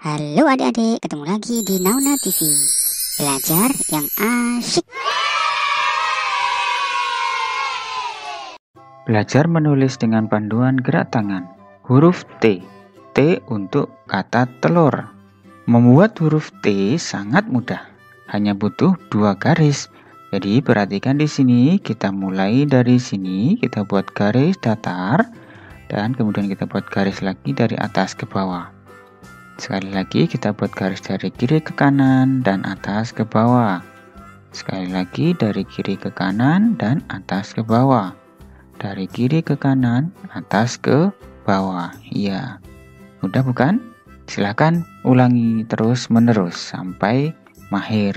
Halo adik-adik, ketemu lagi di Nauna TV. Belajar yang asyik. Belajar menulis dengan panduan gerak tangan. Huruf T. T untuk kata telur. Membuat huruf T sangat mudah. Hanya butuh dua garis. Jadi perhatikan di sini, kita mulai dari sini, kita buat garis datar dan kemudian kita buat garis lagi dari atas ke bawah. Sekali lagi kita buat garis dari kiri ke kanan dan atas ke bawah. Sekali lagi dari kiri ke kanan dan atas ke bawah. Dari kiri ke kanan, atas ke bawah. Iya. Mudah bukan? Silahkan ulangi terus menerus sampai mahir.